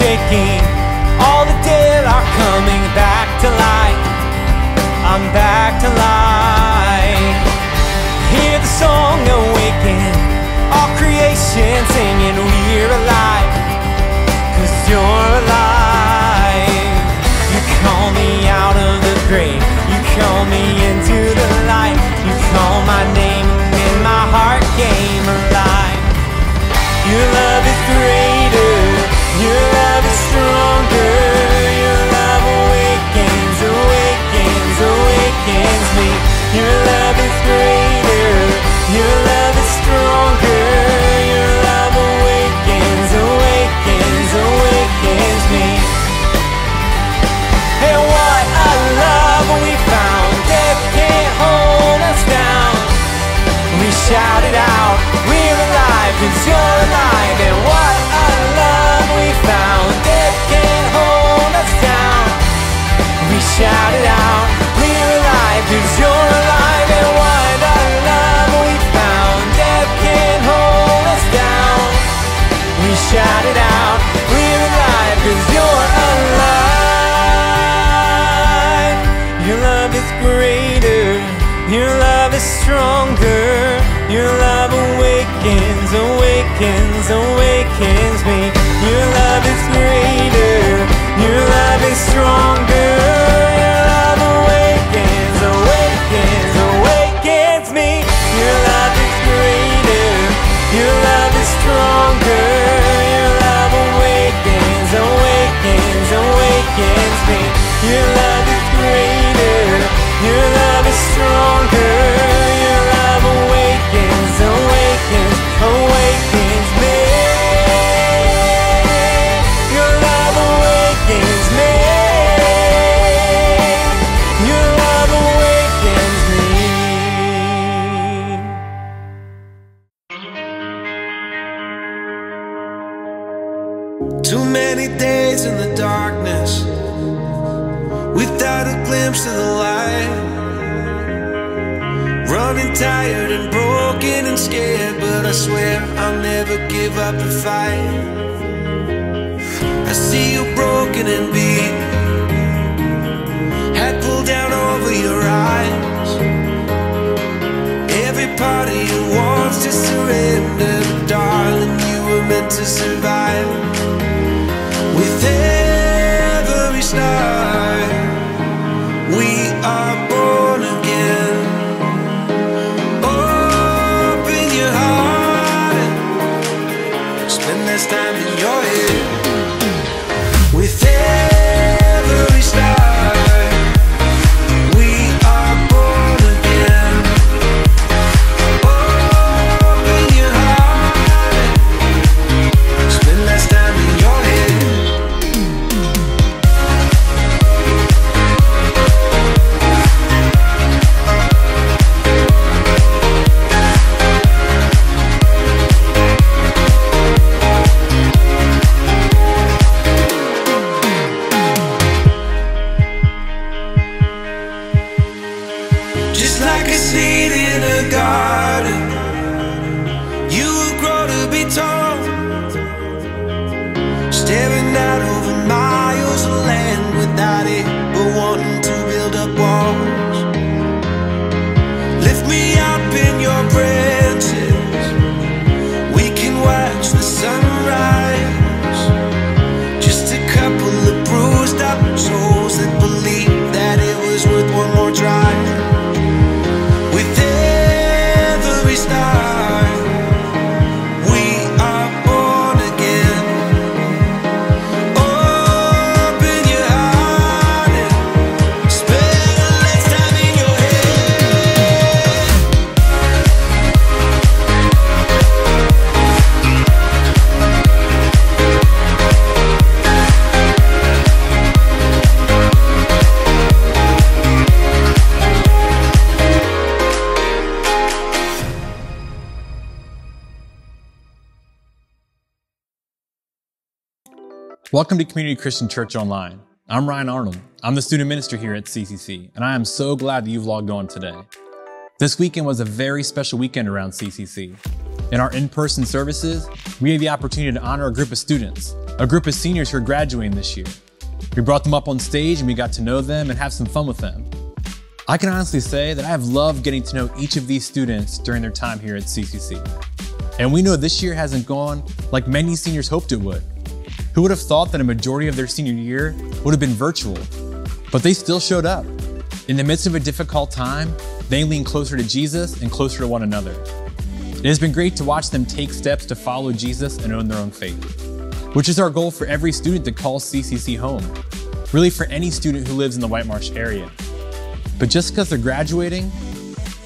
shaking. All the dead are coming back to life. I'm back. I Welcome to Community Christian Church Online. I'm Ryan Arnold. I'm the student minister here at CCC, and I am so glad that you've logged on today. This weekend was a very special weekend around CCC. In our in person services, we had the opportunity to honor a group of students, a group of seniors who are graduating this year. We brought them up on stage and we got to know them and have some fun with them. I can honestly say that I have loved getting to know each of these students during their time here at CCC. And we know this year hasn't gone like many seniors hoped it would. Who would have thought that a majority of their senior year would have been virtual? But they still showed up. In the midst of a difficult time, they leaned closer to Jesus and closer to one another. It has been great to watch them take steps to follow Jesus and own their own faith, which is our goal for every student that calls CCC home, really for any student who lives in the White Marsh area. But just because they're graduating,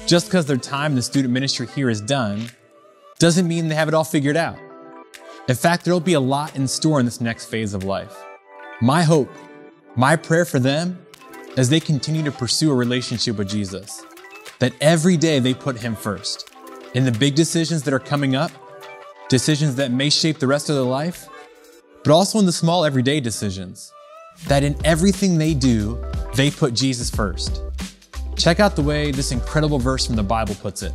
just because their time in the student ministry here is done, doesn't mean they have it all figured out. In fact, there'll be a lot in store in this next phase of life. My hope, my prayer for them, as they continue to pursue a relationship with Jesus, that every day they put Him first. In the big decisions that are coming up, decisions that may shape the rest of their life, but also in the small everyday decisions, that in everything they do, they put Jesus first. Check out the way this incredible verse from the Bible puts it.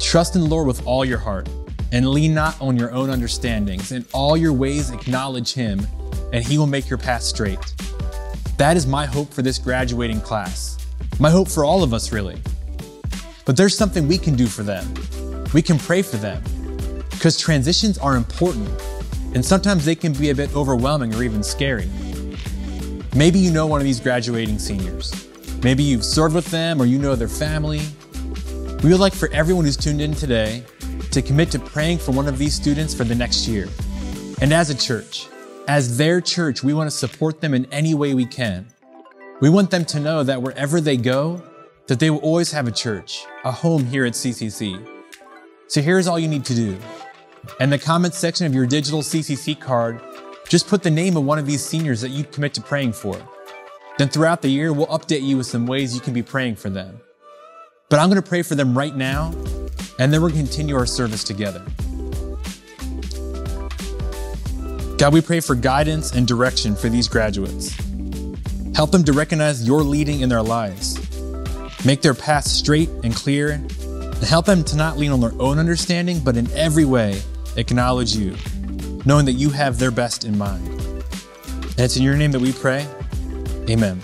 Trust in the Lord with all your heart and lean not on your own understandings. In all your ways, acknowledge Him, and He will make your path straight. That is my hope for this graduating class. My hope for all of us, really. But there's something we can do for them. We can pray for them. Because transitions are important, and sometimes they can be a bit overwhelming or even scary. Maybe you know one of these graduating seniors. Maybe you've served with them or you know their family. We would like for everyone who's tuned in today to commit to praying for one of these students for the next year. And as a church, as their church, we want to support them in any way we can. We want them to know that wherever they go, that they will always have a church, a home here at CCC. So here's all you need to do. In the comments section of your digital CCC card, just put the name of one of these seniors that you commit to praying for. Then throughout the year, we'll update you with some ways you can be praying for them. But I'm going to pray for them right now, and then we're going to continue our service together. God, we pray for guidance and direction for these graduates. Help them to recognize your leading in their lives. Make their path straight and clear, and help them to not lean on their own understanding, but in every way acknowledge you, knowing that you have their best in mind. And it's in your name that we pray. Amen.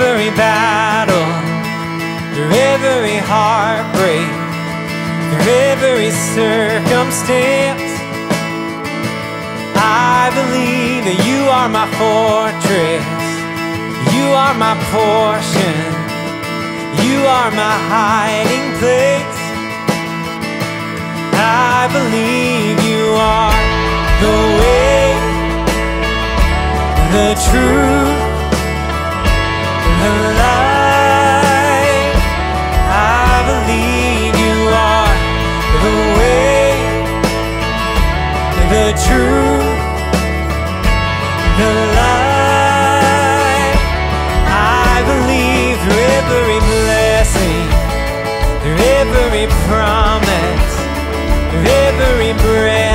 Every battle, through every heartbreak, through every circumstance, I believe that you are my fortress, you are my portion, you are my hiding place. I believe you are the way, the truth I believe you are the way, the truth, the light. I believe through every blessing, through every promise, through every breath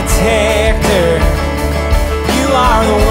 protector. You are the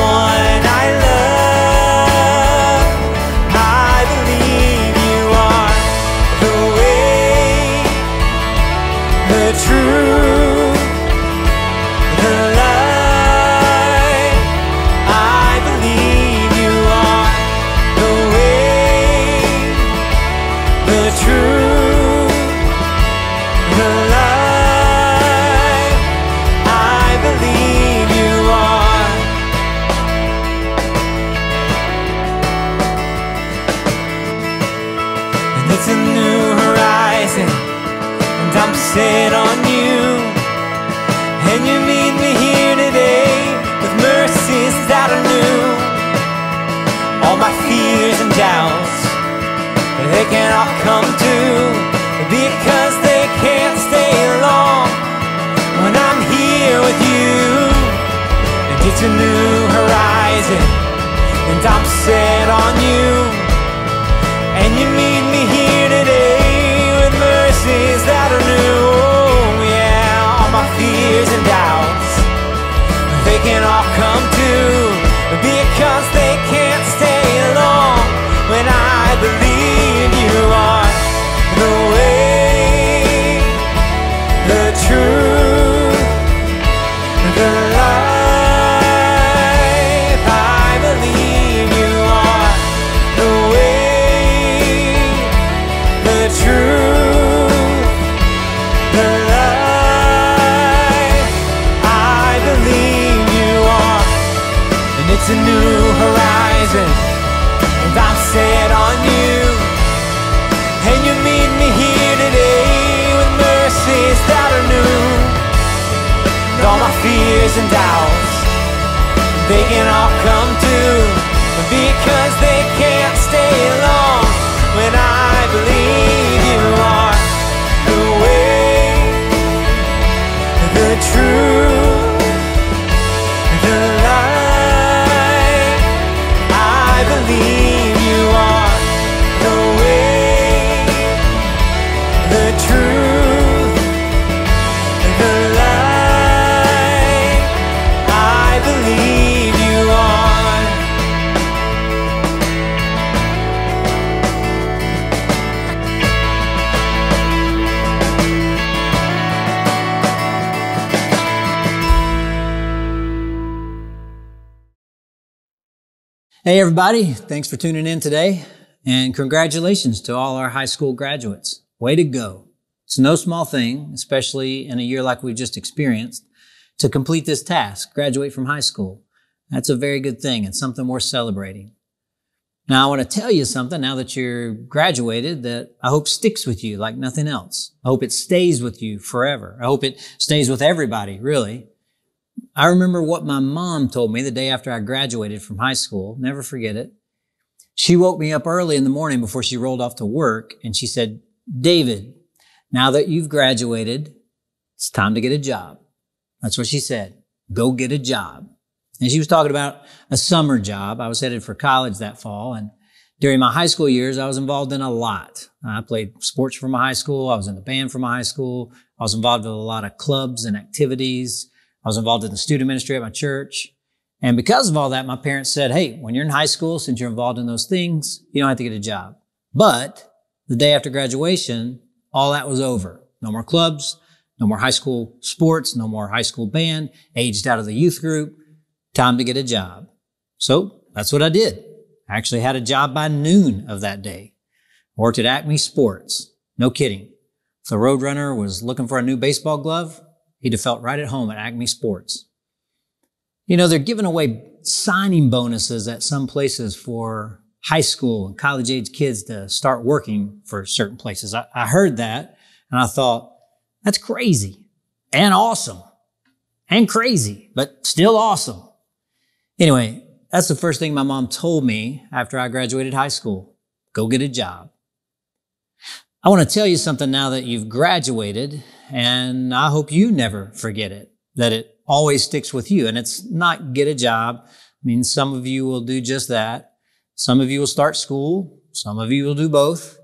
my and doubts, they can all come true because Hey, everybody. Thanks for tuning in today. And congratulations to all our high school graduates. Way to go. It's no small thing, especially in a year like we've just experienced, to complete this task, graduate from high school. That's a very good thing and something worth celebrating. Now, I want to tell you something now that you're graduated that I hope sticks with you like nothing else. I hope it stays with you forever. I hope it stays with everybody, really. I remember what my mom told me the day after I graduated from high school. Never forget it. She woke me up early in the morning before she rolled off to work and she said, David, now that you've graduated, it's time to get a job. That's what she said. Go get a job. And she was talking about a summer job. I was headed for college that fall. And during my high school years, I was involved in a lot. I played sports for my high school. I was in the band for my high school. I was involved with a lot of clubs and activities. I was involved in the student ministry at my church. And because of all that, my parents said, Hey, when you're in high school, since you're involved in those things, you don't have to get a job. But the day after graduation, all that was over. No more clubs, no more high school sports, no more high school band, aged out of the youth group. Time to get a job. So that's what I did. I actually had a job by noon of that day. Worked at Acme Sports. No kidding. The Roadrunner was looking for a new baseball glove, he'd have felt right at home at Acme Sports. You know, they're giving away signing bonuses at some places for high school and college age kids to start working for certain places. I, I heard that and I thought, that's crazy and awesome and crazy, but still awesome. Anyway, that's the first thing my mom told me after I graduated high school. Go get a job. I want to tell you something now that you've graduated, and I hope you never forget it, that it always sticks with you. And it's not get a job. I mean, some of you will do just that. Some of you will start school. Some of you will do both.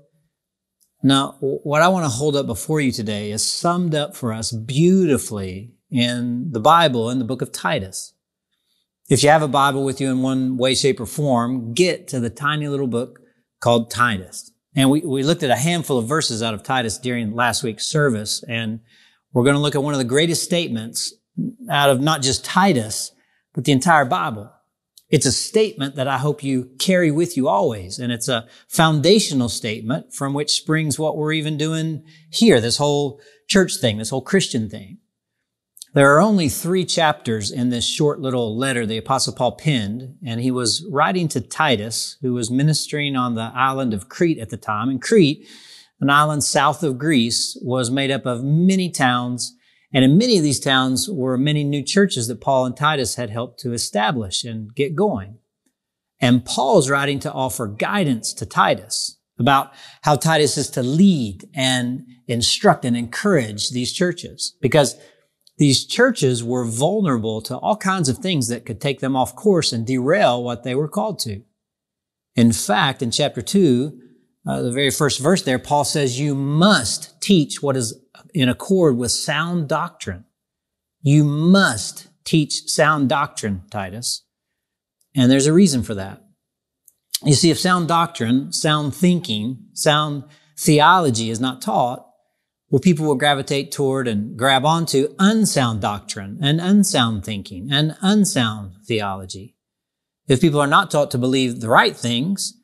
Now, what I want to hold up before you today is summed up for us beautifully in the Bible in the book of Titus. If you have a Bible with you in one way, shape, or form, get to the tiny little book called Titus. And we, we looked at a handful of verses out of Titus during last week's service, and we're going to look at one of the greatest statements out of not just Titus, but the entire Bible. It's a statement that I hope you carry with you always. And it's a foundational statement from which springs what we're even doing here, this whole church thing, this whole Christian thing. There are only three chapters in this short little letter the apostle Paul penned, and he was writing to Titus, who was ministering on the island of Crete at the time. And Crete, an island south of Greece, was made up of many towns, and in many of these towns were many new churches that Paul and Titus had helped to establish and get going. And Paul's writing to offer guidance to Titus about how Titus is to lead and instruct and encourage these churches. Because these churches were vulnerable to all kinds of things that could take them off course and derail what they were called to. In fact, in chapter 2, uh, the very first verse there, Paul says, You must teach what is in accord with sound doctrine. You must teach sound doctrine, Titus. And there's a reason for that. You see, if sound doctrine, sound thinking, sound theology is not taught, well, people will gravitate toward and grab onto unsound doctrine and unsound thinking and unsound theology. If people are not taught to believe the right things,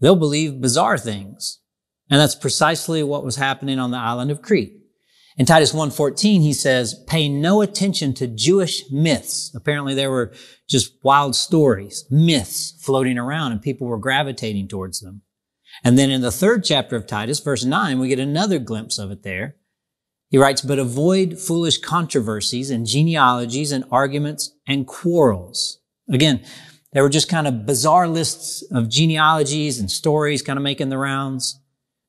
they'll believe bizarre things. And that's precisely what was happening on the island of Crete. In Titus 1.14, he says, pay no attention to Jewish myths. Apparently there were just wild stories, myths floating around and people were gravitating towards them. And then in the third chapter of Titus, verse 9, we get another glimpse of it there. He writes, but avoid foolish controversies and genealogies and arguments and quarrels. Again, there were just kind of bizarre lists of genealogies and stories kind of making the rounds.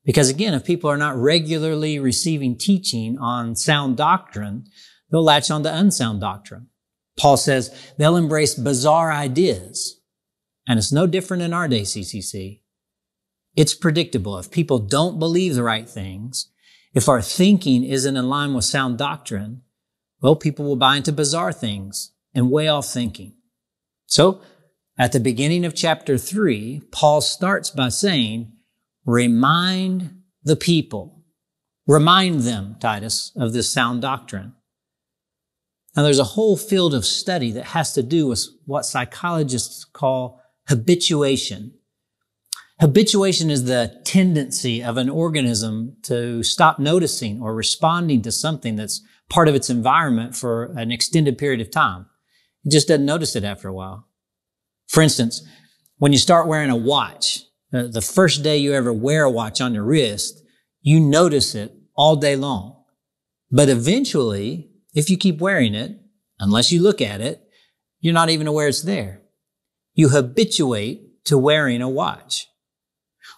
Because again, if people are not regularly receiving teaching on sound doctrine, they'll latch on to unsound doctrine. Paul says they'll embrace bizarre ideas. And it's no different in our day, CCC. It's predictable. If people don't believe the right things, if our thinking isn't in line with sound doctrine, well, people will buy into bizarre things and way off thinking. So at the beginning of chapter three, Paul starts by saying, remind the people, remind them, Titus, of this sound doctrine. Now there's a whole field of study that has to do with what psychologists call habituation. Habituation is the tendency of an organism to stop noticing or responding to something that's part of its environment for an extended period of time. It just doesn't notice it after a while. For instance, when you start wearing a watch, uh, the first day you ever wear a watch on your wrist, you notice it all day long. But eventually, if you keep wearing it, unless you look at it, you're not even aware it's there. You habituate to wearing a watch.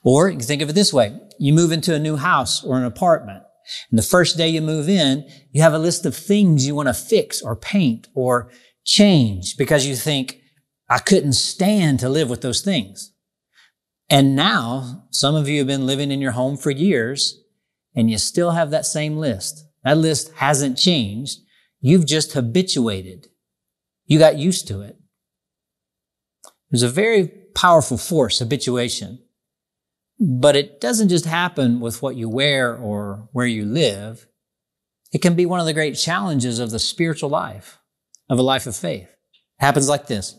Or you can think of it this way. You move into a new house or an apartment. And the first day you move in, you have a list of things you want to fix or paint or change because you think, I couldn't stand to live with those things. And now some of you have been living in your home for years and you still have that same list. That list hasn't changed. You've just habituated. You got used to it. There's a very powerful force, habituation. But it doesn't just happen with what you wear or where you live. It can be one of the great challenges of the spiritual life, of a life of faith. It happens like this.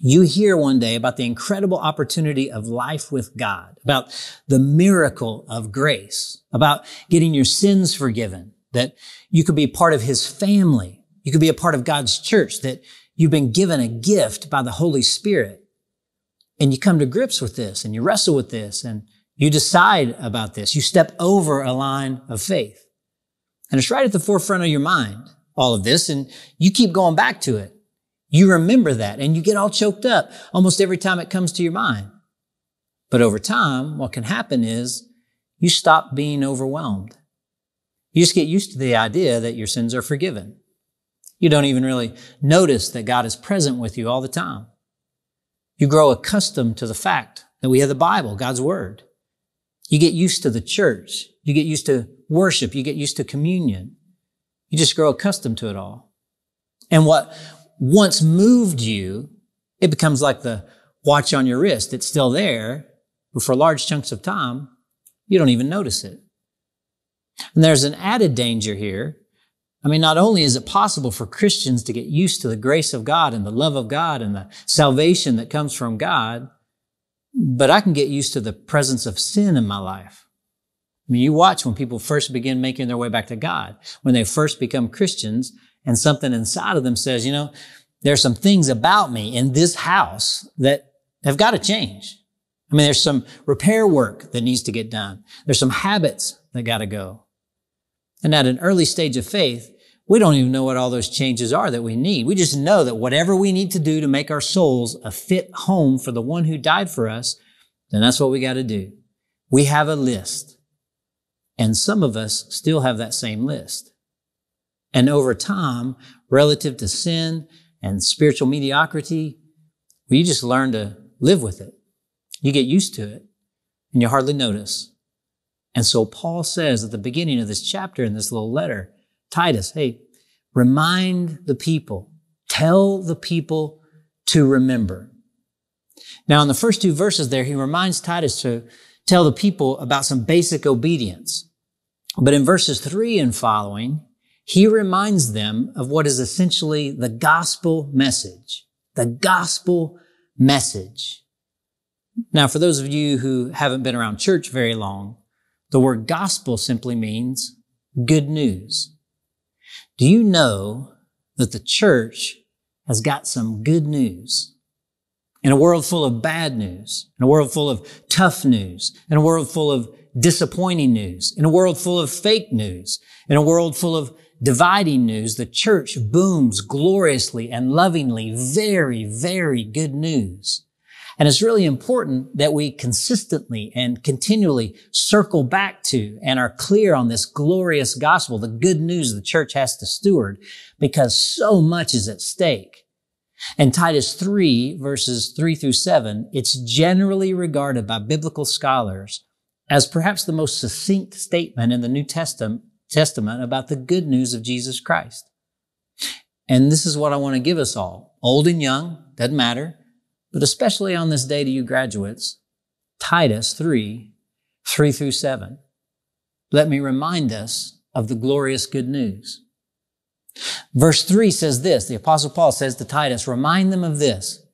You hear one day about the incredible opportunity of life with God, about the miracle of grace, about getting your sins forgiven, that you could be part of his family. You could be a part of God's church, that you've been given a gift by the Holy Spirit. And you come to grips with this and you wrestle with this and you decide about this. You step over a line of faith. And it's right at the forefront of your mind, all of this, and you keep going back to it. You remember that and you get all choked up almost every time it comes to your mind. But over time, what can happen is you stop being overwhelmed. You just get used to the idea that your sins are forgiven. You don't even really notice that God is present with you all the time. You grow accustomed to the fact that we have the Bible, God's Word. You get used to the church. You get used to worship. You get used to communion. You just grow accustomed to it all. And what once moved you, it becomes like the watch on your wrist. It's still there, but for large chunks of time, you don't even notice it. And there's an added danger here I mean, not only is it possible for Christians to get used to the grace of God and the love of God and the salvation that comes from God, but I can get used to the presence of sin in my life. I mean, you watch when people first begin making their way back to God, when they first become Christians and something inside of them says, you know, there's some things about me in this house that have got to change. I mean, there's some repair work that needs to get done. There's some habits that got to go. And at an early stage of faith, we don't even know what all those changes are that we need. We just know that whatever we need to do to make our souls a fit home for the one who died for us, then that's what we got to do. We have a list. And some of us still have that same list. And over time, relative to sin and spiritual mediocrity, you just learn to live with it. You get used to it and you hardly notice. And so Paul says at the beginning of this chapter in this little letter, Titus, hey, remind the people, tell the people to remember. Now, in the first two verses there, he reminds Titus to tell the people about some basic obedience. But in verses three and following, he reminds them of what is essentially the gospel message. The gospel message. Now, for those of you who haven't been around church very long, the word gospel simply means good news. Do you know that the church has got some good news? In a world full of bad news, in a world full of tough news, in a world full of disappointing news, in a world full of fake news, in a world full of dividing news, the church booms gloriously and lovingly very, very good news. And it's really important that we consistently and continually circle back to and are clear on this glorious gospel, the good news the church has to steward, because so much is at stake. In Titus 3 verses 3 through 7, it's generally regarded by biblical scholars as perhaps the most succinct statement in the New Testament, Testament about the good news of Jesus Christ. And this is what I want to give us all, old and young, doesn't matter but especially on this day to you graduates, Titus 3, 3 through 7. Let me remind us of the glorious good news. Verse 3 says this, the apostle Paul says to Titus, remind them of this.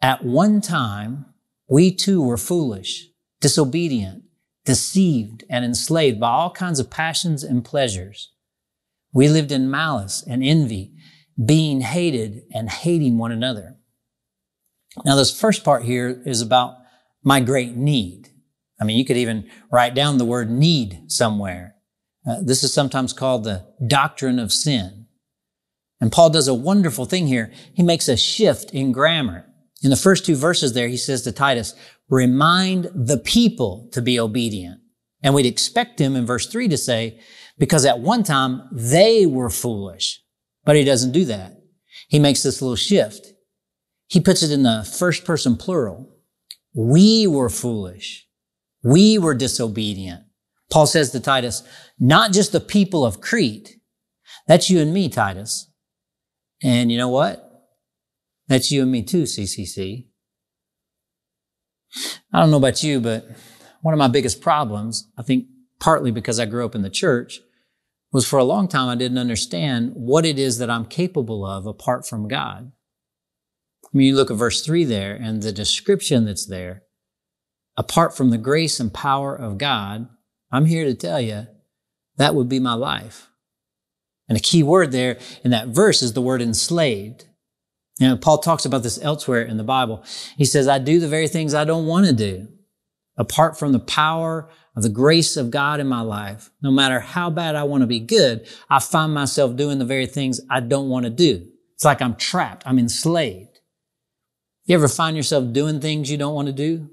At one time, we too were foolish, disobedient, deceived, and enslaved by all kinds of passions and pleasures. We lived in malice and envy, being hated and hating one another. Now, this first part here is about my great need. I mean, you could even write down the word need somewhere. Uh, this is sometimes called the doctrine of sin. And Paul does a wonderful thing here. He makes a shift in grammar. In the first two verses there, he says to Titus, remind the people to be obedient. And we'd expect him in verse three to say, because at one time they were foolish. But he doesn't do that. He makes this little shift. He puts it in the first person plural. We were foolish. We were disobedient. Paul says to Titus, not just the people of Crete. That's you and me, Titus. And you know what? That's you and me too, CCC. I don't know about you, but one of my biggest problems, I think partly because I grew up in the church, was for a long time I didn't understand what it is that I'm capable of apart from God. I mean, you look at verse three there and the description that's there. Apart from the grace and power of God, I'm here to tell you that would be my life. And a key word there in that verse is the word enslaved. You know, Paul talks about this elsewhere in the Bible. He says, I do the very things I don't want to do. Apart from the power of the grace of God in my life, no matter how bad I want to be good, I find myself doing the very things I don't want to do. It's like I'm trapped. I'm enslaved. You ever find yourself doing things you don't want to do?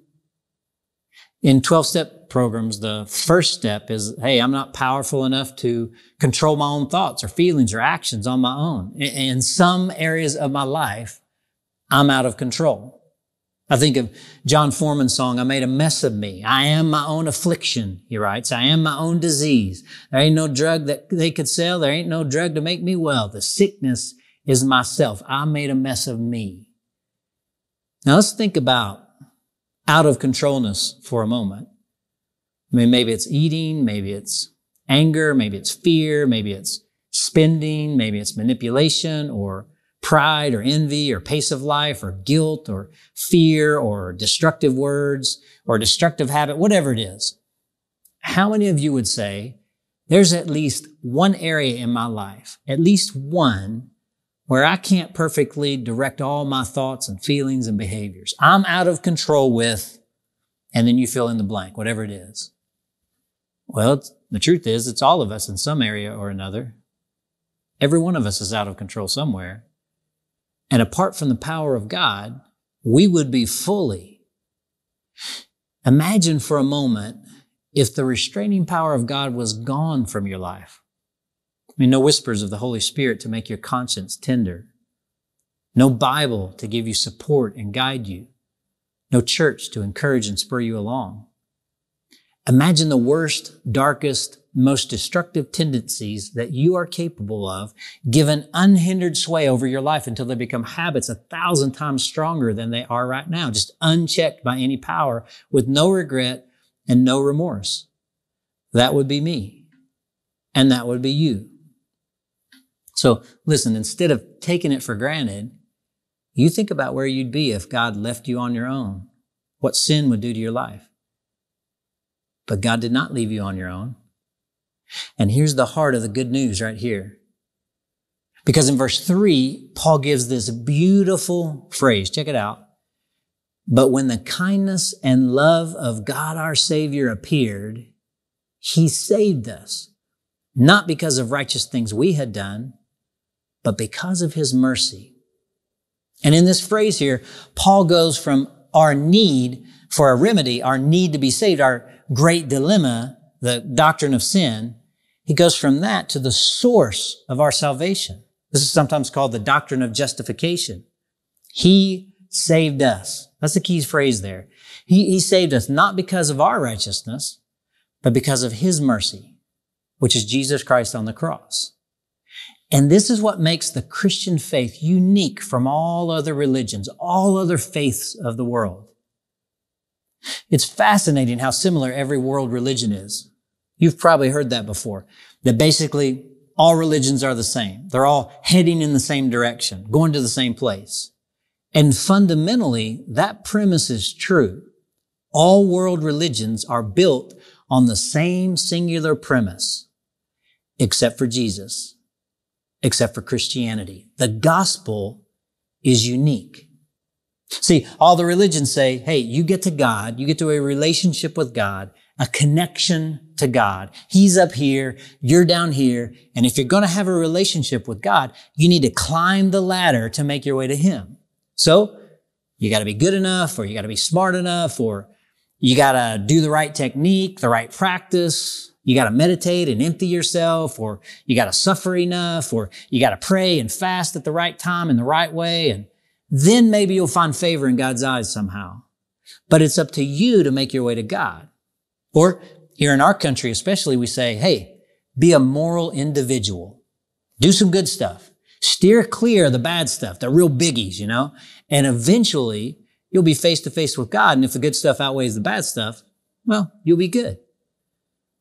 In 12 step programs, the first step is, Hey, I'm not powerful enough to control my own thoughts or feelings or actions on my own. In some areas of my life, I'm out of control. I think of Jon Foreman's song, I made a mess of me. I am my own affliction, he writes. I am my own disease. There ain't no drug that they could sell. There ain't no drug to make me well. The sickness is myself. I made a mess of me. Now let's think about out of controlness for a moment. I mean, maybe it's eating, maybe it's anger, maybe it's fear, maybe it's spending, maybe it's manipulation or pride or envy or pace of life or guilt or fear or destructive words or destructive habit, whatever it is. How many of you would say there's at least one area in my life, at least one where I can't perfectly direct all my thoughts and feelings and behaviors. I'm out of control with, and then you fill in the blank, whatever it is. Well, the truth is, it's all of us in some area or another. Every one of us is out of control somewhere. And apart from the power of God, we would be fully. Imagine for a moment if the restraining power of God was gone from your life. Mean, no whispers of the Holy Spirit to make your conscience tender. No Bible to give you support and guide you. No church to encourage and spur you along. Imagine the worst, darkest, most destructive tendencies that you are capable of given unhindered sway over your life until they become habits a thousand times stronger than they are right now, just unchecked by any power with no regret and no remorse. That would be me. And that would be you. So listen, instead of taking it for granted, you think about where you'd be if God left you on your own, what sin would do to your life. But God did not leave you on your own. And here's the heart of the good news right here. Because in verse three, Paul gives this beautiful phrase. Check it out. But when the kindness and love of God our Savior appeared, He saved us, not because of righteous things we had done, but because of His mercy. And in this phrase here, Paul goes from our need for a remedy, our need to be saved, our great dilemma, the doctrine of sin, he goes from that to the source of our salvation. This is sometimes called the doctrine of justification. He saved us. That's the key phrase there. He, he saved us not because of our righteousness, but because of his mercy, which is Jesus Christ on the cross. And this is what makes the Christian faith unique from all other religions, all other faiths of the world. It's fascinating how similar every world religion is. You've probably heard that before. That basically all religions are the same. They're all heading in the same direction, going to the same place. And fundamentally, that premise is true. All world religions are built on the same singular premise, except for Jesus, except for Christianity. The gospel is unique. See, all the religions say, hey, you get to God, you get to a relationship with God, a connection to God. He's up here, you're down here, and if you're going to have a relationship with God, you need to climb the ladder to make your way to Him. So, you got to be good enough, or you got to be smart enough, or you got to do the right technique, the right practice. You got to meditate and empty yourself, or you got to suffer enough, or you got to pray and fast at the right time in the right way. And then maybe you'll find favor in God's eyes somehow. But it's up to you to make your way to God. Or here in our country, especially, we say, hey, be a moral individual. Do some good stuff. Steer clear of the bad stuff, the real biggies, you know? And eventually you'll be face to face with God. And if the good stuff outweighs the bad stuff, well, you'll be good.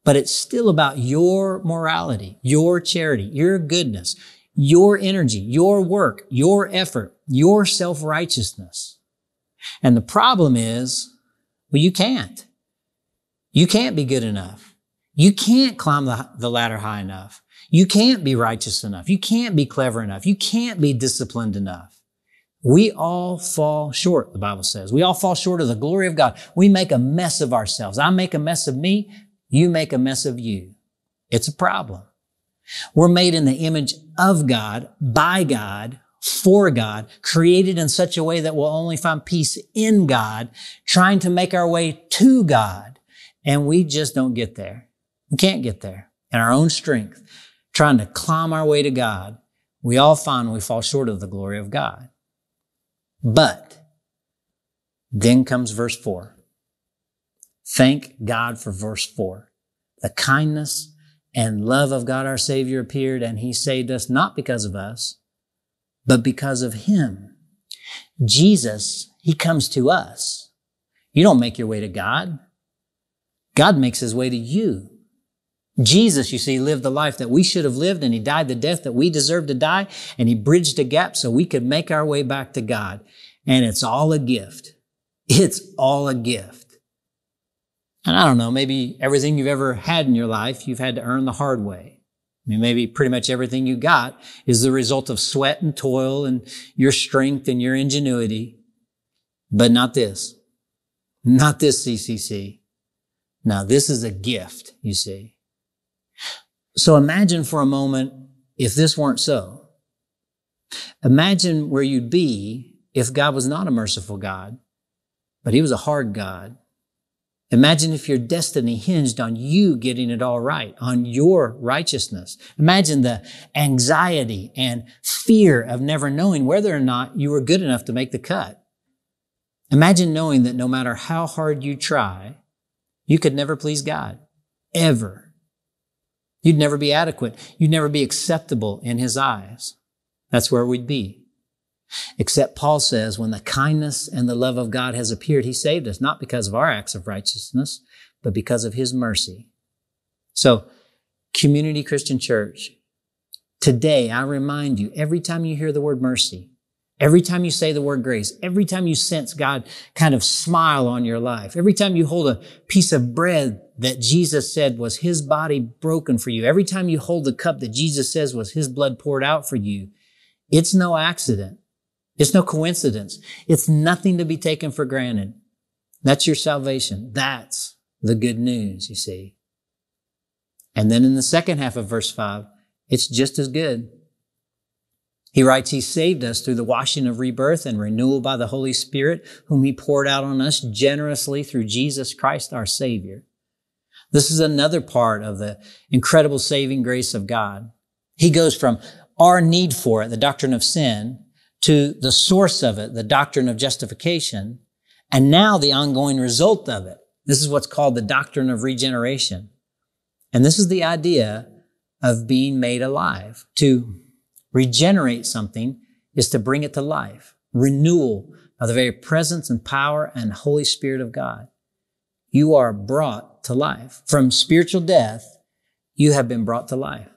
But it's still about your morality, your charity, your goodness, your energy, your work, your effort, your self-righteousness. And the problem is, well, you can't. You can't be good enough. You can't climb the, the ladder high enough. You can't be righteous enough. You can't be clever enough. You can't be disciplined enough. We all fall short, the Bible says. We all fall short of the glory of God. We make a mess of ourselves. I make a mess of me. You make a mess of you. It's a problem. We're made in the image of God, by God, for God, created in such a way that we'll only find peace in God, trying to make our way to God. And we just don't get there. We can't get there in our own strength, trying to climb our way to God. We all find we fall short of the glory of God. But then comes verse four. Thank God for verse four. The kindness and love of God our Savior appeared and He saved us not because of us, but because of Him. Jesus, He comes to us. You don't make your way to God. God makes his way to you. Jesus, you see, lived the life that we should have lived and he died the death that we deserved to die and he bridged a gap so we could make our way back to God. And it's all a gift. It's all a gift. And I don't know, maybe everything you've ever had in your life, you've had to earn the hard way. I mean, maybe pretty much everything you got is the result of sweat and toil and your strength and your ingenuity. But not this. Not this CCC. Now, this is a gift, you see. So imagine for a moment if this weren't so. Imagine where you'd be if God was not a merciful God, but he was a hard God. Imagine if your destiny hinged on you getting it all right, on your righteousness. Imagine the anxiety and fear of never knowing whether or not you were good enough to make the cut. Imagine knowing that no matter how hard you try, you could never please God. Ever. You'd never be adequate. You'd never be acceptable in His eyes. That's where we'd be. Except Paul says, when the kindness and the love of God has appeared, he saved us, not because of our acts of righteousness, but because of his mercy. So, Community Christian Church, today I remind you, every time you hear the word mercy, every time you say the word grace, every time you sense God kind of smile on your life, every time you hold a piece of bread that Jesus said was his body broken for you, every time you hold the cup that Jesus says was his blood poured out for you, it's no accident. It's no coincidence. It's nothing to be taken for granted. That's your salvation. That's the good news, you see. And then in the second half of verse five, it's just as good. He writes, He saved us through the washing of rebirth and renewal by the Holy Spirit, whom He poured out on us generously through Jesus Christ our Savior. This is another part of the incredible saving grace of God. He goes from our need for it, the doctrine of sin, to the source of it, the doctrine of justification, and now the ongoing result of it. This is what's called the doctrine of regeneration. And this is the idea of being made alive. To regenerate something is to bring it to life. Renewal of the very presence and power and Holy Spirit of God. You are brought to life. From spiritual death, you have been brought to life.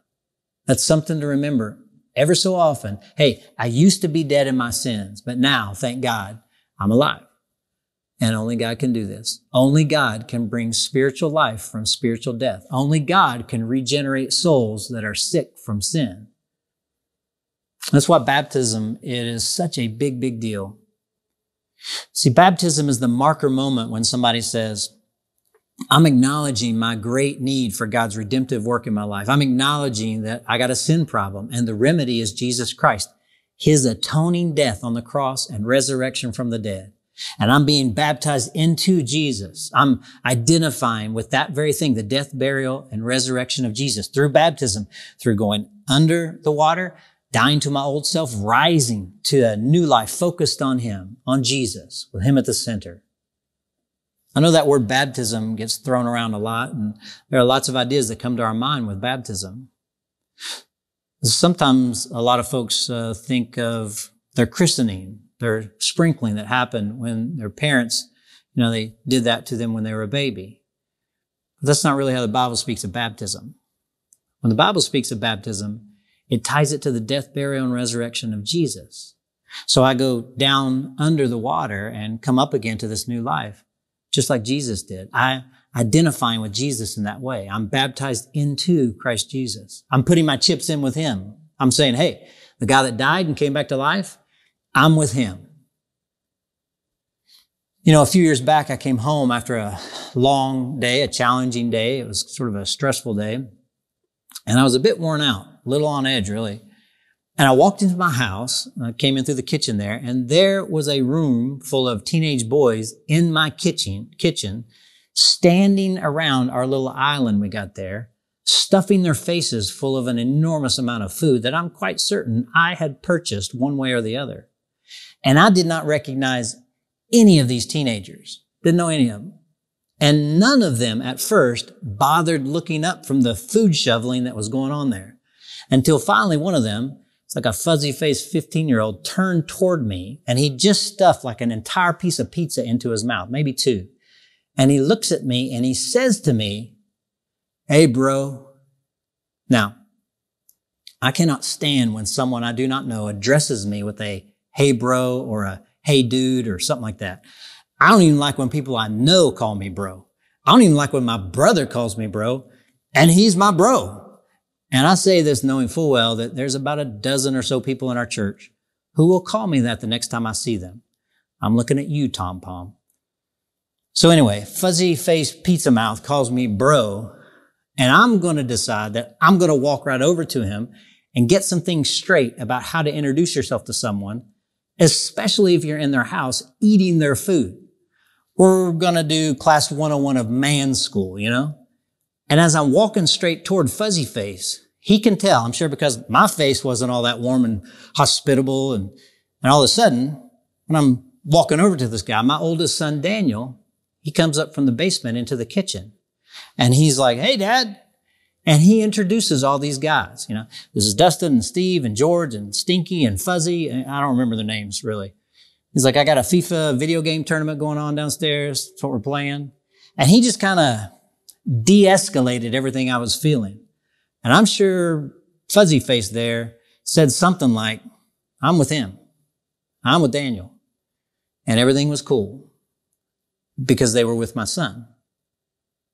That's something to remember ever so often, hey, I used to be dead in my sins, but now, thank God, I'm alive. And only God can do this. Only God can bring spiritual life from spiritual death. Only God can regenerate souls that are sick from sin. That's why baptism it is such a big, big deal. See, baptism is the marker moment when somebody says, I'm acknowledging my great need for God's redemptive work in my life. I'm acknowledging that I got a sin problem and the remedy is Jesus Christ, his atoning death on the cross and resurrection from the dead. And I'm being baptized into Jesus. I'm identifying with that very thing, the death, burial, and resurrection of Jesus through baptism, through going under the water, dying to my old self, rising to a new life focused on Him, on Jesus, with Him at the center. I know that word baptism gets thrown around a lot, and there are lots of ideas that come to our mind with baptism. Sometimes a lot of folks uh, think of their christening, their sprinkling that happened when their parents, you know, they did that to them when they were a baby. But that's not really how the Bible speaks of baptism. When the Bible speaks of baptism, it ties it to the death, burial, and resurrection of Jesus. So I go down under the water and come up again to this new life just like Jesus did. I identifying with Jesus in that way. I'm baptized into Christ Jesus. I'm putting my chips in with him. I'm saying, hey, the guy that died and came back to life, I'm with him. You know, a few years back, I came home after a long day, a challenging day. It was sort of a stressful day. And I was a bit worn out, a little on edge, really. And I walked into my house, I came in through the kitchen there, and there was a room full of teenage boys in my kitchen, kitchen, standing around our little island we got there, stuffing their faces full of an enormous amount of food that I'm quite certain I had purchased one way or the other. And I did not recognize any of these teenagers. Didn't know any of them. And none of them at first bothered looking up from the food shoveling that was going on there. Until finally one of them it's like a fuzzy faced 15 year old turned toward me and he just stuffed like an entire piece of pizza into his mouth, maybe two. And he looks at me and he says to me, Hey, bro. Now, I cannot stand when someone I do not know addresses me with a hey, bro, or a hey, dude, or something like that. I don't even like when people I know call me bro. I don't even like when my brother calls me bro, and he's my bro. And I say this knowing full well that there's about a dozen or so people in our church who will call me that the next time I see them. I'm looking at you, Tom Palm. So anyway, fuzzy faced pizza mouth calls me bro, and I'm going to decide that I'm going to walk right over to him and get some things straight about how to introduce yourself to someone, especially if you're in their house eating their food. we're going to do class 101 of man school, you know? And as I'm walking straight toward Fuzzy Face, he can tell, I'm sure because my face wasn't all that warm and hospitable. And, and all of a sudden, when I'm walking over to this guy, my oldest son, Daniel, he comes up from the basement into the kitchen and he's like, Hey, dad. And he introduces all these guys, you know, this is Dustin and Steve and George and Stinky and Fuzzy. And I don't remember their names really. He's like, I got a FIFA video game tournament going on downstairs. That's what we're playing. And he just kind of de-escalated everything I was feeling. And I'm sure Fuzzy Face there said something like, I'm with him. I'm with Daniel. And everything was cool because they were with my son.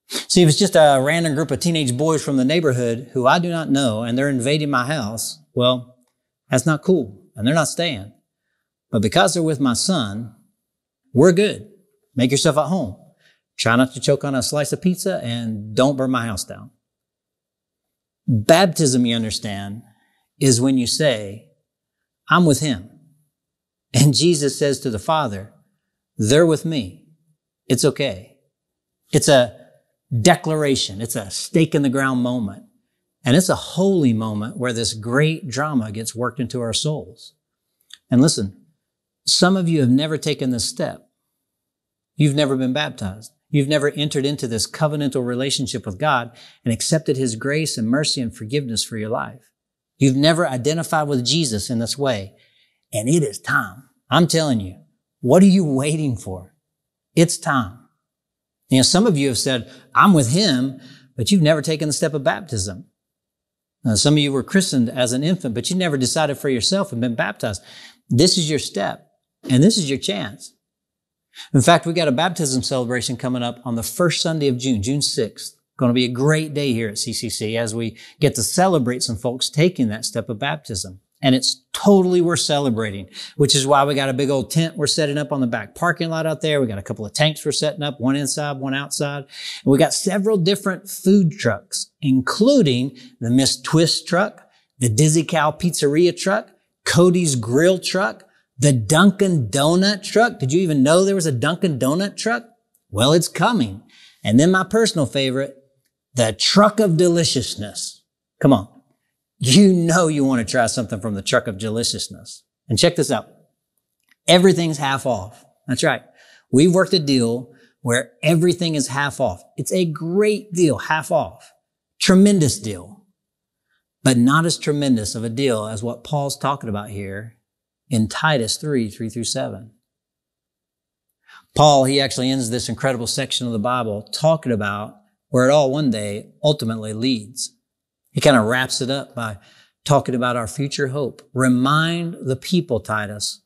See, if it's just a random group of teenage boys from the neighborhood who I do not know and they're invading my house, well, that's not cool and they're not staying. But because they're with my son, we're good. Make yourself at home. Try not to choke on a slice of pizza and don't burn my house down. Baptism, you understand, is when you say, I'm with him. And Jesus says to the Father, they're with me. It's okay. It's a declaration. It's a stake in the ground moment. And it's a holy moment where this great drama gets worked into our souls. And listen, some of you have never taken this step. You've never been baptized. You've never entered into this covenantal relationship with God and accepted His grace and mercy and forgiveness for your life. You've never identified with Jesus in this way. And it is time. I'm telling you, what are you waiting for? It's time. You know, some of you have said, I'm with Him, but you've never taken the step of baptism. Now, some of you were christened as an infant, but you never decided for yourself and been baptized. This is your step. And this is your chance. In fact, we got a baptism celebration coming up on the first Sunday of June, June 6th. Going to be a great day here at CCC as we get to celebrate some folks taking that step of baptism. And it's totally worth celebrating, which is why we got a big old tent we're setting up on the back parking lot out there. We got a couple of tanks we're setting up, one inside, one outside. And we got several different food trucks, including the Miss Twist truck, the Dizzy Cow Pizzeria truck, Cody's Grill truck, the Dunkin' Donut truck. Did you even know there was a Dunkin' Donut truck? Well, it's coming. And then my personal favorite, the truck of deliciousness. Come on. You know you want to try something from the truck of deliciousness. And check this out. Everything's half off. That's right. We've worked a deal where everything is half off. It's a great deal, half off. Tremendous deal. But not as tremendous of a deal as what Paul's talking about here in Titus 3, 3 through 7. Paul, he actually ends this incredible section of the Bible talking about where it all one day ultimately leads. He kind of wraps it up by talking about our future hope. Remind the people, Titus,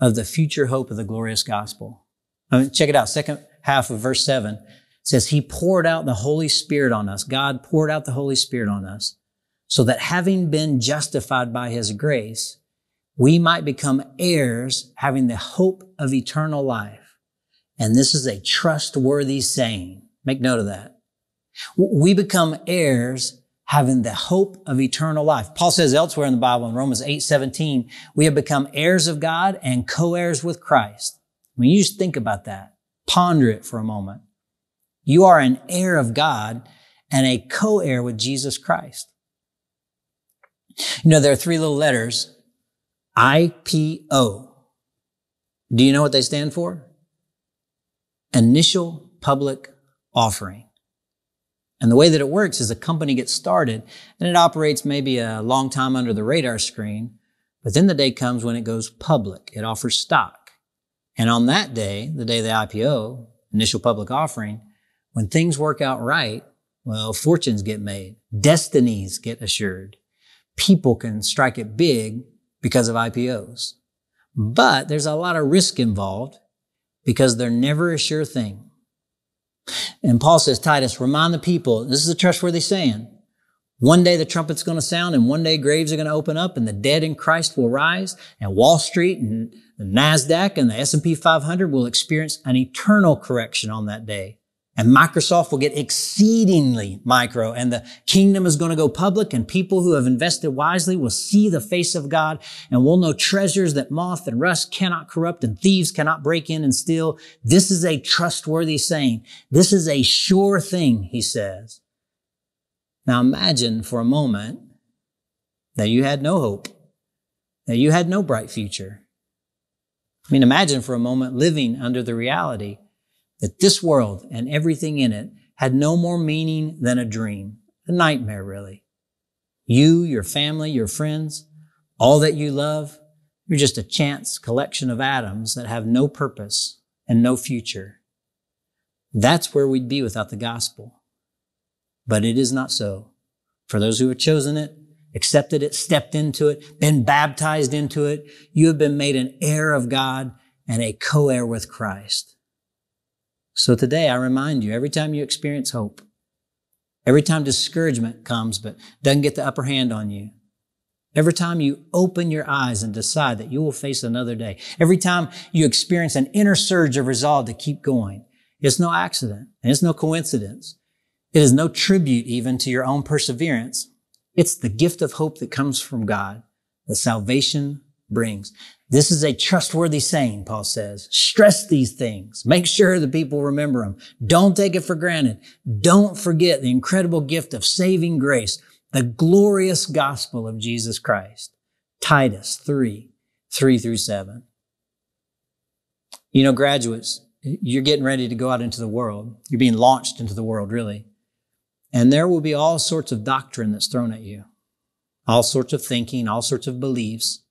of the future hope of the glorious gospel. I mean, check it out. Second half of verse seven says, He poured out the Holy Spirit on us. God poured out the Holy Spirit on us so that having been justified by His grace, we might become heirs having the hope of eternal life. And this is a trustworthy saying. Make note of that. We become heirs having the hope of eternal life. Paul says elsewhere in the Bible in Romans 8, 17, we have become heirs of God and co-heirs with Christ. I mean, you just think about that. Ponder it for a moment. You are an heir of God and a co-heir with Jesus Christ. You know, there are three little letters IPO. Do you know what they stand for? Initial Public Offering. And the way that it works is a company gets started and it operates maybe a long time under the radar screen, but then the day comes when it goes public. It offers stock. And on that day, the day of the IPO, initial public offering, when things work out right, well, fortunes get made, destinies get assured. People can strike it big because of IPOs. But there's a lot of risk involved because they're never a sure thing. And Paul says, Titus, remind the people, this is a trustworthy saying. One day the trumpet's going to sound and one day graves are going to open up and the dead in Christ will rise and Wall Street and the NASDAQ and the S&P 500 will experience an eternal correction on that day. And Microsoft will get exceedingly micro and the kingdom is going to go public and people who have invested wisely will see the face of God and will know treasures that moth and rust cannot corrupt and thieves cannot break in and steal. This is a trustworthy saying. This is a sure thing, he says. Now imagine for a moment that you had no hope, that you had no bright future. I mean, imagine for a moment living under the reality that this world and everything in it had no more meaning than a dream, a nightmare, really. You, your family, your friends, all that you love, you're just a chance collection of atoms that have no purpose and no future. That's where we'd be without the gospel. But it is not so. For those who have chosen it, accepted it, stepped into it, been baptized into it, you have been made an heir of God and a co-heir with Christ. So today I remind you, every time you experience hope, every time discouragement comes but doesn't get the upper hand on you, every time you open your eyes and decide that you will face another day, every time you experience an inner surge of resolve to keep going, it's no accident and it's no coincidence. It is no tribute even to your own perseverance. It's the gift of hope that comes from God the salvation brings. This is a trustworthy saying, Paul says. Stress these things. Make sure the people remember them. Don't take it for granted. Don't forget the incredible gift of saving grace, the glorious gospel of Jesus Christ. Titus 3, 3 through 7. You know, graduates, you're getting ready to go out into the world. You're being launched into the world, really. And there will be all sorts of doctrine that's thrown at you. All sorts of thinking, all sorts of beliefs.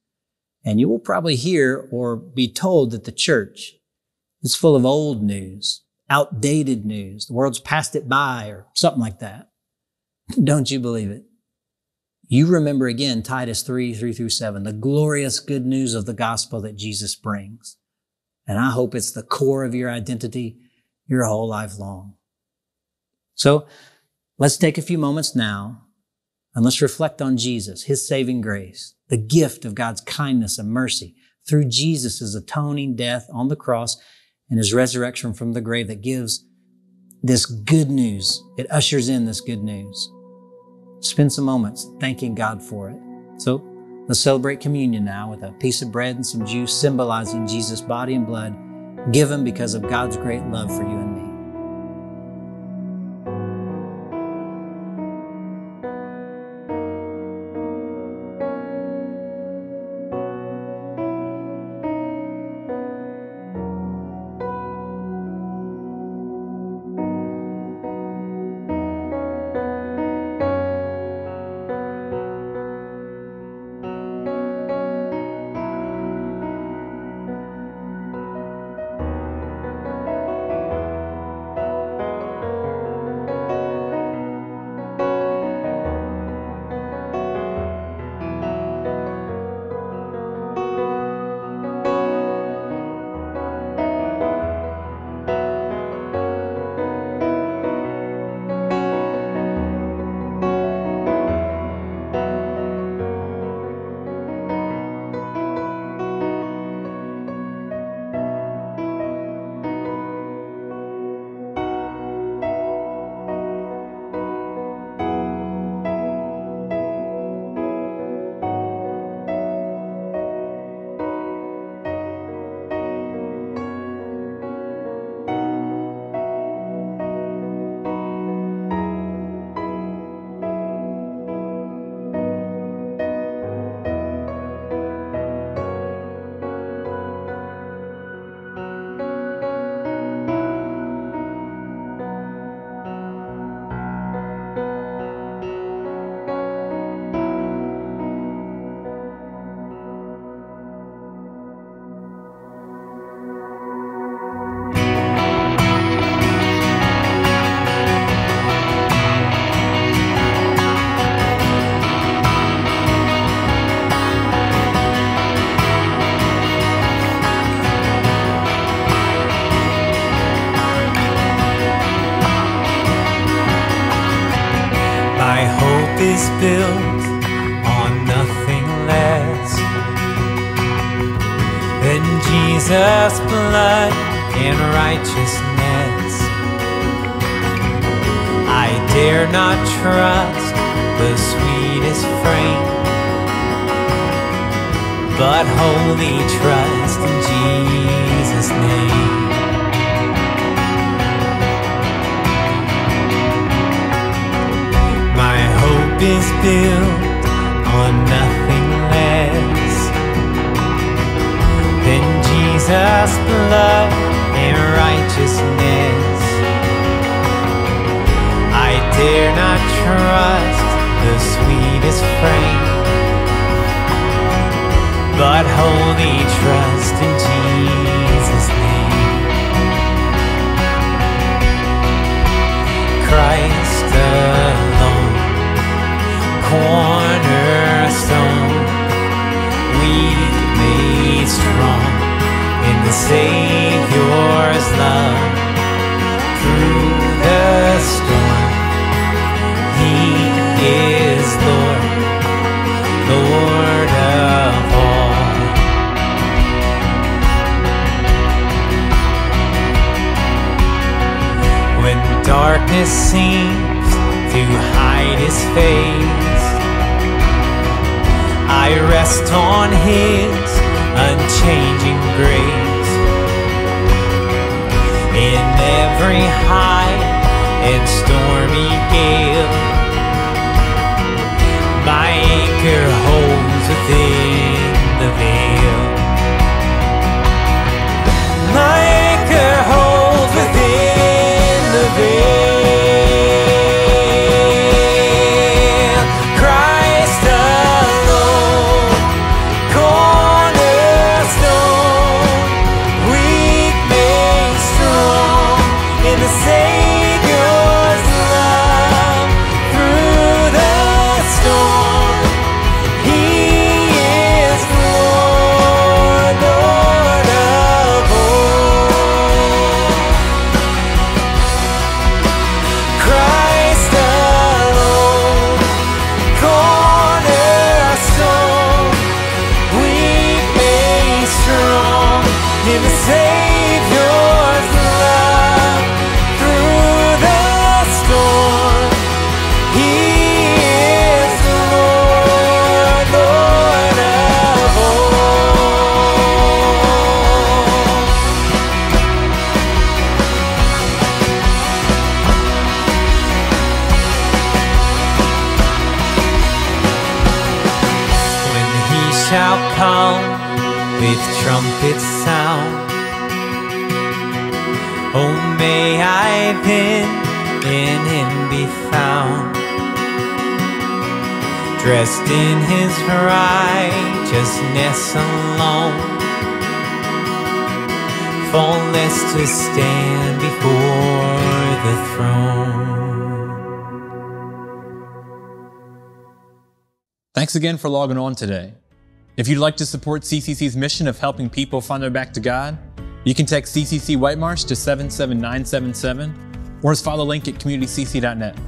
And you will probably hear or be told that the church is full of old news, outdated news. The world's passed it by or something like that. Don't you believe it? You remember again Titus 3, 3 through 7, the glorious good news of the gospel that Jesus brings. And I hope it's the core of your identity your whole life long. So let's take a few moments now and let's reflect on Jesus, His saving grace, the gift of God's kindness and mercy through Jesus' atoning death on the cross and His resurrection from the grave that gives this good news. It ushers in this good news. Spend some moments thanking God for it. So let's celebrate communion now with a piece of bread and some juice symbolizing Jesus' body and blood given because of God's great love for you and me. Savior's love. Through the storm, He is Lord, Lord of all. When darkness seems to hide his face, I rest on his unchanging grace. Every high and stormy gale, my anchor holds with trumpet sound. Oh, may I then in him be found, dressed in his righteousness alone, faultless to stand before the throne. Thanks again for logging on today. If you'd like to support CCC's mission of helping people find their back to God, you can text CCC White Marsh to 77977 or just follow the link at communitycc.net.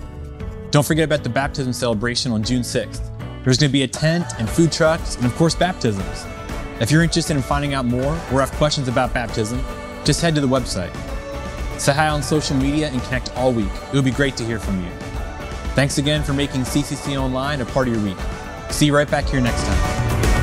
Don't forget about the baptism celebration on June 6th. There's going to be a tent and food trucks and, of course, baptisms. If you're interested in finding out more or have questions about baptism, just head to the website. Say hi on social media and connect all week. It would be great to hear from you. Thanks again for making CCC Online a part of your week. See you right back here next time.